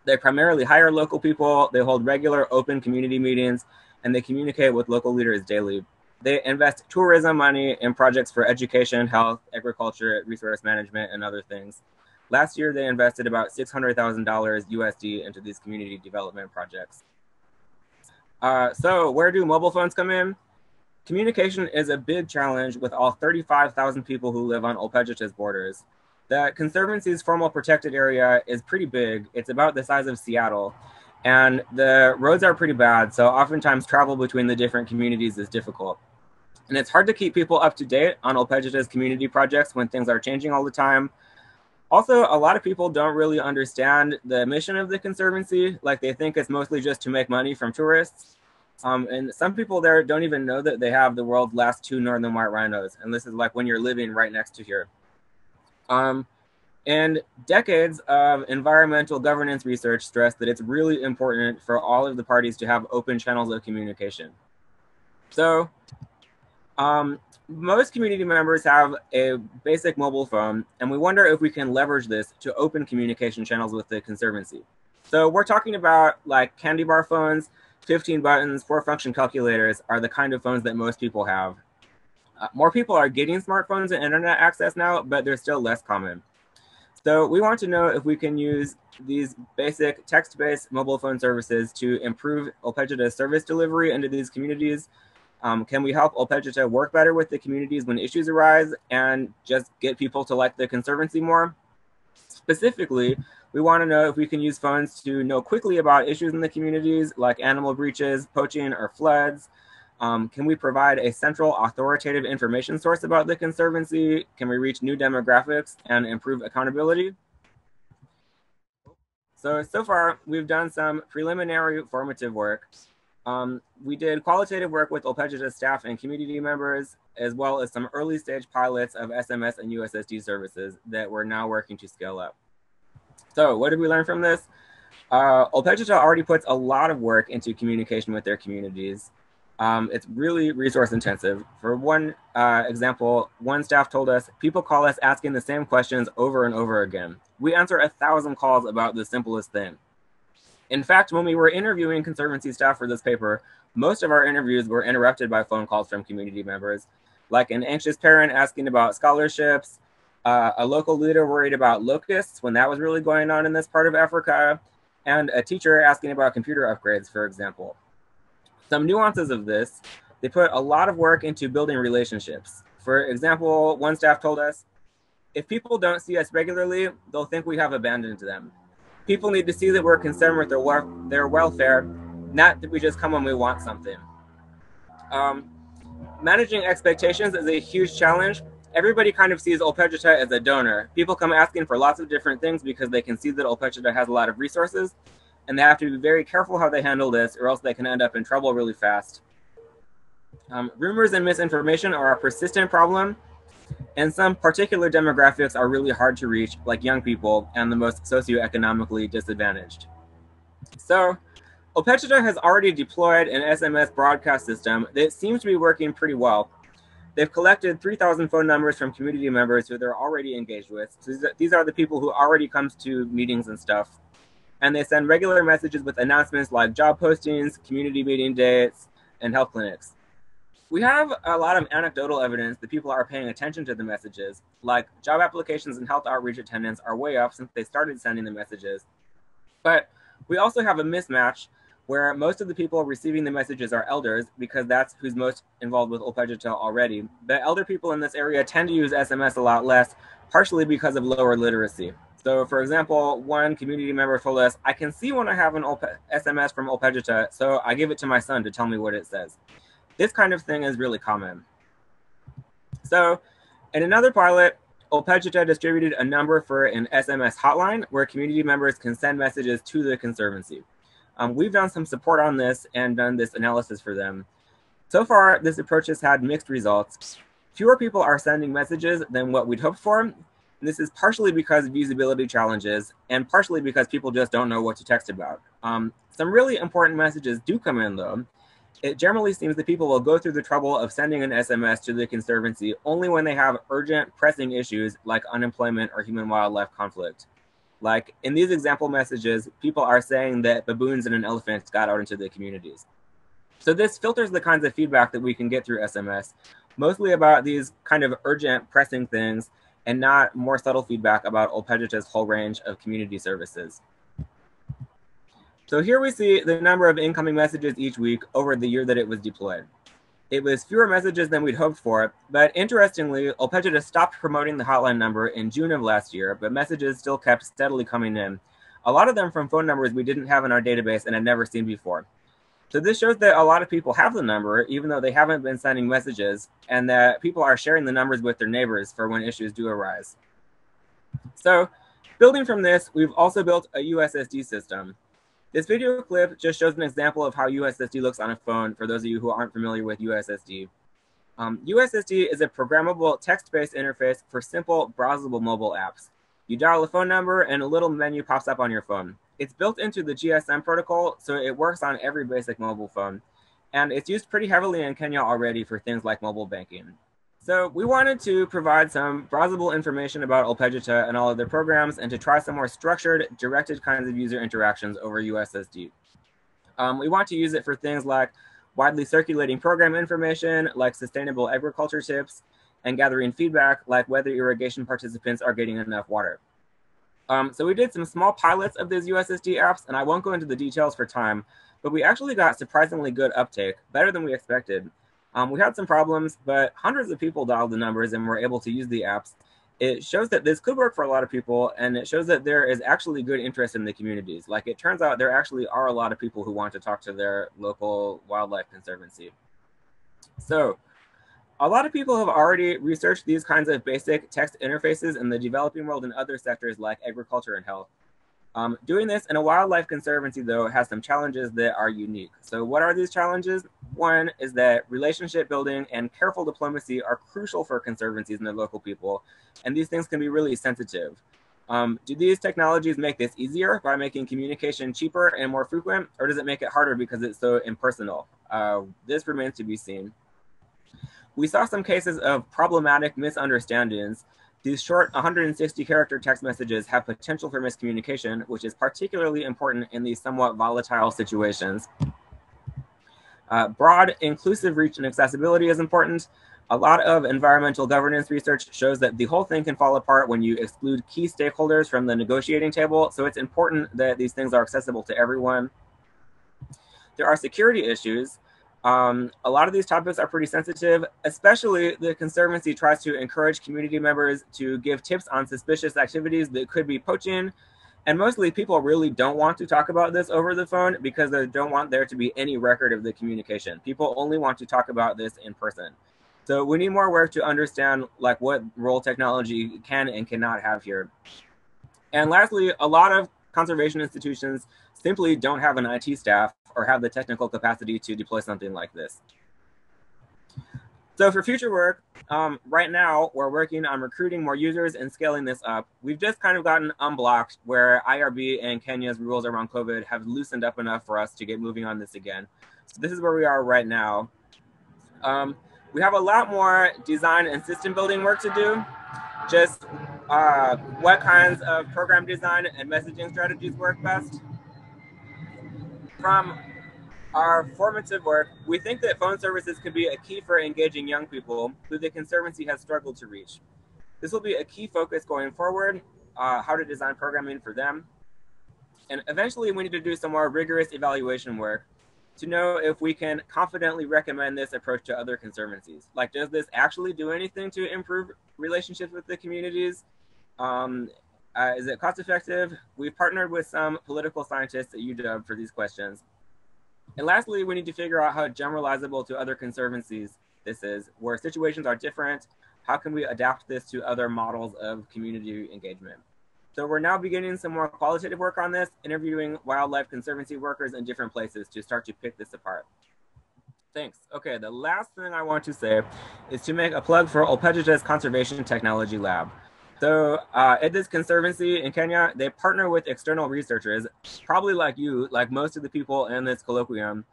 They primarily hire local people, they hold regular open community meetings, and they communicate with local leaders daily. They invest tourism money in projects for education, health, agriculture, resource management, and other things. Last year, they invested about $600,000 USD into these community development projects. Uh, so where do mobile phones come in? Communication is a big challenge with all 35,000 people who live on Ol Pejeta's borders. The Conservancy's formal protected area is pretty big. It's about the size of Seattle. And the roads are pretty bad, so oftentimes travel between the different communities is difficult. And it's hard to keep people up to date on Ol Pejeta's community projects when things are changing all the time. Also, a lot of people don't really understand the mission of the Conservancy. Like they think it's mostly just to make money from tourists. Um, and some people there don't even know that they have the world's last two northern white rhinos. And this is like when you're living right next to here. Um, and decades of environmental governance research stress that it's really important for all of the parties to have open channels of communication. So um, most community members have a basic mobile phone, and we wonder if we can leverage this to open communication channels with the Conservancy. So we're talking about like candy bar phones, 15 buttons, four function calculators are the kind of phones that most people have. Uh, more people are getting smartphones and internet access now, but they're still less common. So we want to know if we can use these basic text-based mobile phone services to improve Ol Pejeta's service delivery into these communities um, can we help Ol Pejeta work better with the communities when issues arise and just get people to like the Conservancy more? Specifically, we want to know if we can use phones to know quickly about issues in the communities like animal breaches, poaching, or floods. Um, can we provide a central authoritative information source about the Conservancy? Can we reach new demographics and improve accountability? So, so far, we've done some preliminary formative work um, we did qualitative work with Ol Pejeta staff and community members, as well as some early stage pilots of SMS and USSD services that we're now working to scale up. So what did we learn from this? Uh, Ol Pejeta already puts a lot of work into communication with their communities. Um, it's really resource intensive. For one uh, example, one staff told us, people call us asking the same questions over and over again. We answer a thousand calls about the simplest thing. In fact, when we were interviewing Conservancy staff for this paper, most of our interviews were interrupted by phone calls from community members, like an anxious parent asking about scholarships, uh, a local leader worried about locusts when that was really going on in this part of Africa, and a teacher asking about computer upgrades, for example. Some nuances of this, they put a lot of work into building relationships. For example, one staff told us, if people don't see us regularly, they'll think we have abandoned them. People need to see that we're concerned with their, their welfare, not that we just come when we want something. Um, managing expectations is a huge challenge. Everybody kind of sees Ol Pejeta as a donor. People come asking for lots of different things because they can see that Ol Pejeta has a lot of resources, and they have to be very careful how they handle this, or else they can end up in trouble really fast. Um, rumors and misinformation are a persistent problem, and some particular demographics are really hard to reach, like young people and the most socioeconomically disadvantaged. So, Ol has already deployed an SMS broadcast system that seems to be working pretty well. They've collected 3,000 phone numbers from community members who they're already engaged with. So these are the people who already comes to meetings and stuff. And they send regular messages with announcements like job postings, community meeting dates, and health clinics we have a lot of anecdotal evidence that people are paying attention to the messages. Like job applications and health outreach attendance are way up since they started sending the messages. But we also have a mismatch where most of the people receiving the messages are elders because that's who's most involved with Ol Pejeta already. But elder people in this area tend to use SMS a lot less, partially because of lower literacy. So, for example, one community member told us, I can see when I have an SMS from Ol Pejeta, so I give it to my son to tell me what it says. This kind of thing is really common. So in another pilot, Ol distributed a number for an SMS hotline where community members can send messages to the Conservancy. Um, we've done some support on this and done this analysis for them. So far, this approach has had mixed results. Fewer people are sending messages than what we'd hoped for. This is partially because of usability challenges and partially because people just don't know what to text about. Um, some really important messages do come in though, it generally seems that people will go through the trouble of sending an SMS to the Conservancy only when they have urgent, pressing issues like unemployment or human wildlife conflict. Like in these example messages, people are saying that baboons and an elephant got out into the communities. So this filters the kinds of feedback that we can get through SMS, mostly about these kind of urgent, pressing things, and not more subtle feedback about Ol Pejeta's whole range of community services. So here we see the number of incoming messages each week over the year that it was deployed. It was fewer messages than we'd hoped for, but interestingly, Ol Pejeta stopped promoting the hotline number in June of last year, but messages still kept steadily coming in. A lot of them from phone numbers we didn't have in our database and had never seen before. So this shows that a lot of people have the number, even though they haven't been sending messages, and that people are sharing the numbers with their neighbors for when issues do arise. So building from this, we've also built a USSD system. This video clip just shows an example of how USSD looks on a phone for those of you who aren't familiar with USSD. Um, USSD is a programmable text-based interface for simple browsable mobile apps. You dial a phone number and a little menu pops up on your phone. It's built into the GSM protocol, so it works on every basic mobile phone. And it's used pretty heavily in Kenya already for things like mobile banking. So we wanted to provide some browsable information about Ol Pejeta and all of their programs and to try some more structured, directed kinds of user interactions over USSD. Um, we want to use it for things like widely circulating program information, like sustainable agriculture tips, and gathering feedback, like whether irrigation participants are getting enough water. Um, so we did some small pilots of these USSD apps, and I won't go into the details for time, but we actually got surprisingly good uptake, better than we expected. Um, we had some problems, but hundreds of people dialed the numbers and were able to use the apps. It shows that this could work for a lot of people, and it shows that there is actually good interest in the communities. Like it turns out there actually are a lot of people who want to talk to their local wildlife conservancy. So a lot of people have already researched these kinds of basic text interfaces in the developing world and other sectors like agriculture and health. Um, doing this in a wildlife conservancy, though, has some challenges that are unique. So what are these challenges? One is that relationship building and careful diplomacy are crucial for conservancies and their local people, and these things can be really sensitive. Um, do these technologies make this easier by making communication cheaper and more frequent, or does it make it harder because it's so impersonal? Uh, this remains to be seen. We saw some cases of problematic misunderstandings these short 160 character text messages have potential for miscommunication, which is particularly important in these somewhat volatile situations. Uh, broad, inclusive reach and accessibility is important. A lot of environmental governance research shows that the whole thing can fall apart when you exclude key stakeholders from the negotiating table. So it's important that these things are accessible to everyone. There are security issues. Um, a lot of these topics are pretty sensitive, especially the Conservancy tries to encourage community members to give tips on suspicious activities that could be poaching And mostly people really don't want to talk about this over the phone because they don't want there to be any record of the communication. People only want to talk about this in person. So we need more work to understand like what role technology can and cannot have here. And lastly, a lot of conservation institutions simply don't have an IT staff or have the technical capacity to deploy something like this. So for future work, um, right now we're working on recruiting more users and scaling this up. We've just kind of gotten unblocked where IRB and Kenya's rules around COVID have loosened up enough for us to get moving on this again. So this is where we are right now. Um, we have a lot more design and system building work to do. Just uh, what kinds of program design and messaging strategies work best. From our formative work, we think that phone services could be a key for engaging young people who the Conservancy has struggled to reach. This will be a key focus going forward, uh, how to design programming for them. And eventually we need to do some more rigorous evaluation work to know if we can confidently recommend this approach to other conservancies. Like, does this actually do anything to improve relationships with the communities? Um, uh, is it cost effective? We've partnered with some political scientists at UW for these questions. And lastly, we need to figure out how generalizable to other conservancies this is, where situations are different. How can we adapt this to other models of community engagement? So we're now beginning some more qualitative work on this, interviewing wildlife conservancy workers in different places to start to pick this apart. Thanks. Okay, the last thing I want to say is to make a plug for Ol Pejeta's Conservation Technology Lab. So uh, at this conservancy in Kenya, they partner with external researchers, probably like you, like most of the people in this colloquium,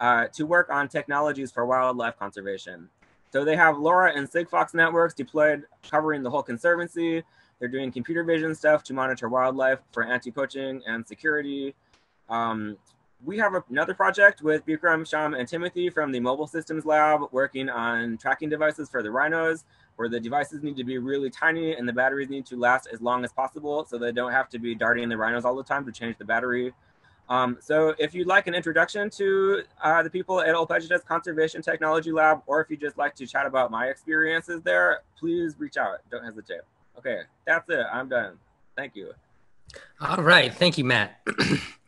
uh, to work on technologies for wildlife conservation. So they have LoRa and Sigfox networks deployed covering the whole conservancy. They're doing computer vision stuff to monitor wildlife for anti-poaching and security. Um, we have another project with Bikram, Sham, and Timothy from the Mobile Systems Lab working on tracking devices for the rhinos where the devices need to be really tiny and the batteries need to last as long as possible so they don't have to be darting the rhinos all the time to change the battery. Um, so if you'd like an introduction to uh, the people at Old Ol Pejeta's Conservation Technology Lab, or if you just like to chat about my experiences there, please reach out. Don't hesitate. Okay, that's it. I'm done. Thank you.
All right. Thank you, Matt.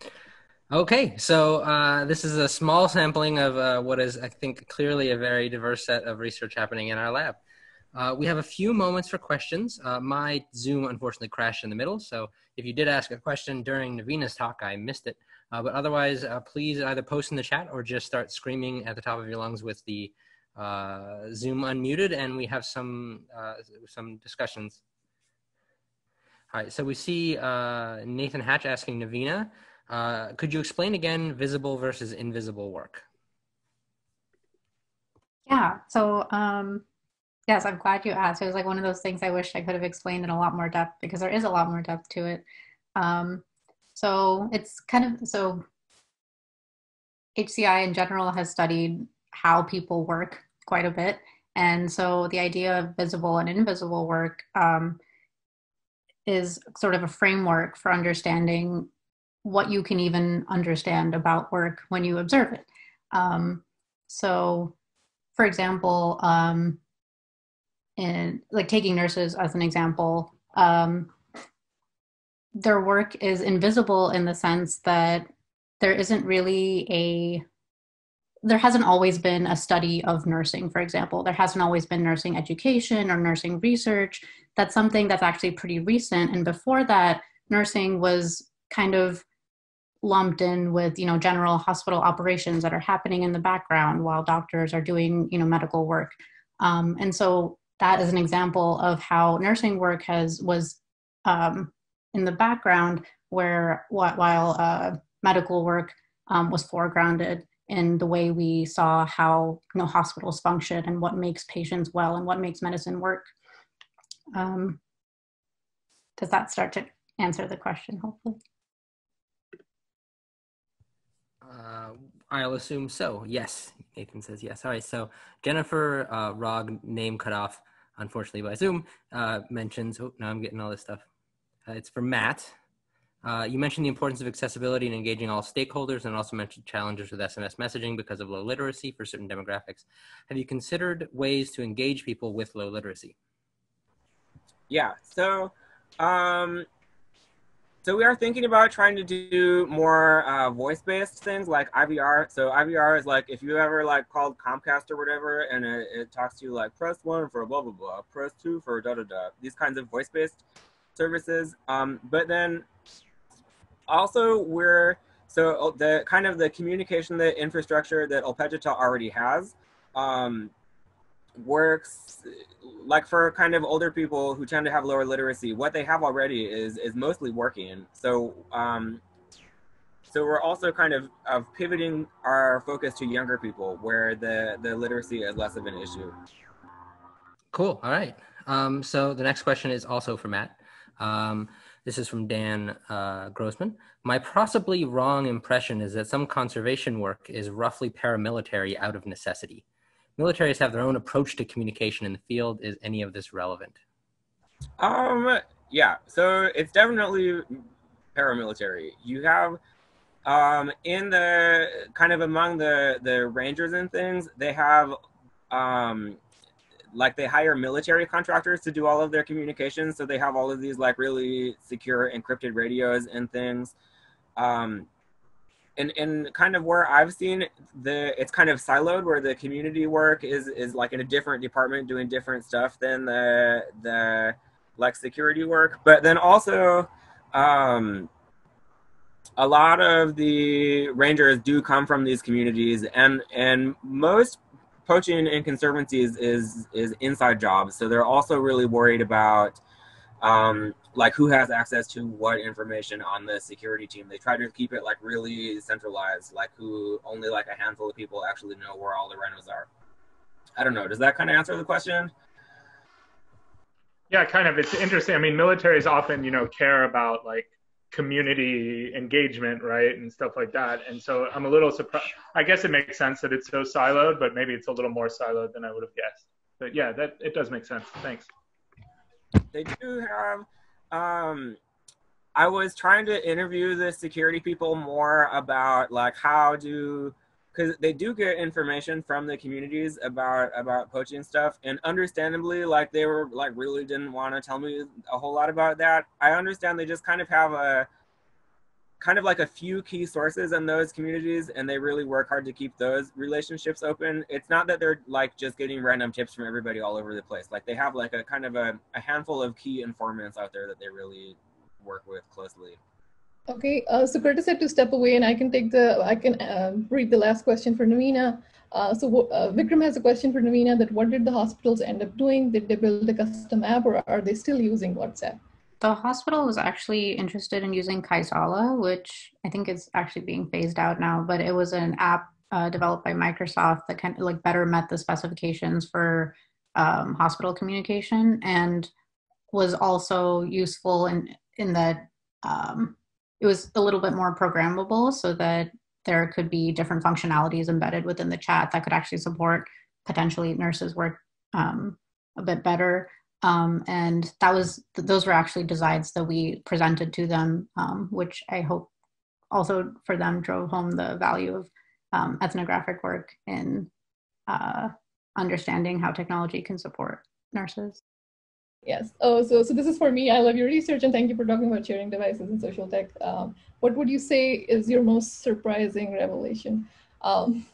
okay, so uh, this is a small sampling of uh, what is, I think, clearly a very diverse set of research happening in our lab. Uh, we have a few moments for questions. Uh, my Zoom unfortunately crashed in the middle, so if you did ask a question during Naveena's talk, I missed it. Uh, but otherwise, uh, please either post in the chat or just start screaming at the top of your lungs with the uh, Zoom unmuted, and we have some uh, some discussions. All right, so we see Nathan Hatch asking Navina, could you explain again visible versus invisible work?
Yeah, so um, Yes, I'm glad you asked. It was like one of those things I wish I could have explained in a lot more depth because there is a lot more depth to it. Um, so it's kind of so HCI in general has studied how people work quite a bit. And so the idea of visible and invisible work um, is sort of a framework for understanding what you can even understand about work when you observe it. Um, so, for example, um, in like taking nurses as an example, um, their work is invisible in the sense that there isn't really a there hasn't always been a study of nursing, for example. There hasn't always been nursing education or nursing research. That's something that's actually pretty recent. And before that, nursing was kind of lumped in with you know general hospital operations that are happening in the background while doctors are doing you know medical work um, and so that is an example of how nursing work has was um, in the background where while uh, medical work um, was foregrounded in the way we saw how you know hospitals function and what makes patients well and what makes medicine work. Um, does that start to answer the question hopefully?
Uh, i'll assume so. Yes nathan says yes. All right so jennifer uh, rog name cut off unfortunately by Zoom, uh, mentions, oh, now I'm getting all this stuff. Uh, it's for Matt. Uh, you mentioned the importance of accessibility and engaging all stakeholders and also mentioned challenges with SMS messaging because of low literacy for certain demographics. Have you considered ways to engage people with low literacy?
Yeah, so um, so we are thinking about trying to do more uh, voice-based things like IVR. So IVR is like if you ever like called Comcast or whatever, and it, it talks to you like press one for blah blah blah, press two for da da da. These kinds of voice-based services. Um, but then also we're so uh, the kind of the communication, the infrastructure that Ol Pejeta already has. Um, works like for kind of older people who tend to have lower literacy what they have already is is mostly working. So um so we're also kind of of pivoting our focus to younger people where the the literacy is less of an issue.
Cool. All right. Um so the next question is also for matt. Um this is from Dan uh, Grossman. My possibly wrong impression is that some conservation work is roughly paramilitary out of necessity militaries have their own approach to communication in the field. Is any of this relevant?
Um, yeah. So it's definitely paramilitary. You have um, in the kind of among the the rangers and things, they have um, like they hire military contractors to do all of their communications. So they have all of these like really secure encrypted radios and things. Um, and and kind of where I've seen the it's kind of siloed where the community work is is like in a different department doing different stuff than the the like security work. But then also um a lot of the rangers do come from these communities and and most poaching and conservancies is is inside jobs. So they're also really worried about um like who has access to what information on the security team. They try to keep it like really centralized, like who only like a handful of people actually know where all the rhinos are. I don't know. Does that kind of answer the question?
Yeah, kind of. It's interesting. I mean, militaries often, you know, care about like community engagement, right, and stuff like that. And so I'm a little surprised. I guess it makes sense that it's so siloed, but maybe it's a little more siloed than I would have guessed. But yeah, that it does make sense. Thanks.
They do have um, I was trying to interview the security people more about like how do because they do get information from the communities about about poaching stuff and understandably like they were like really didn't want to tell me a whole lot about that. I understand they just kind of have a kind of like a few key sources in those communities and they really work hard to keep those relationships open it's not that they're like just getting random tips from everybody all over the place like they have like a kind of a, a handful of key informants out there that they really work with closely
okay uh, so kurtis had to step away and i can take the i can uh, read the last question for Naveena. Uh, so uh, Vikram has a question for Naveena that what did the hospitals end up doing? Did they build a custom app or are they still using WhatsApp?
The hospital was actually interested in using Kaizala, which I think is actually being phased out now, but it was an app uh, developed by Microsoft that kind of like better met the specifications for um, hospital communication and was also useful in in that um, it was a little bit more programmable so that there could be different functionalities embedded within the chat that could actually support potentially nurses work um, a bit better um, and that was those were actually designs that we presented to them, um, which I hope also for them drove home the value of um, ethnographic work in uh, understanding how technology can support nurses.
Yes. Oh, so so this is for me. I love your research and thank you for talking about sharing devices and social tech. Um, what would you say is your most surprising revelation? Um,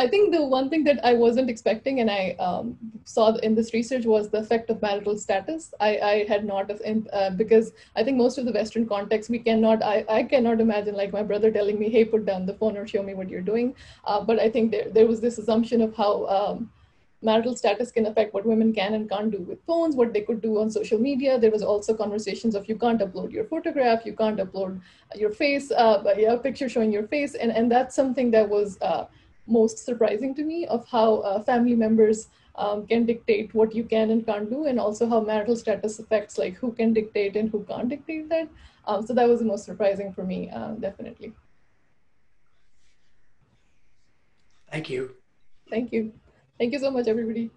I think the one thing that I wasn't expecting and I um, saw in this research was the effect of marital status. I, I had not, uh, because I think most of the Western context, we cannot, I, I cannot imagine like my brother telling me, hey, put down the phone or show me what you're doing. Uh, but I think there, there was this assumption of how um, marital status can affect what women can and can't do with phones, what they could do on social media. There was also conversations of you can't upload your photograph, you can't upload your face, uh, a picture showing your face. And, and that's something that was, uh, most surprising to me of how uh, family members um, can dictate what you can and can't do, and also how marital status affects like who can dictate and who can't dictate that. Um, so that was the most surprising for me, uh, definitely.
Thank you.
Thank you. Thank you so much, everybody.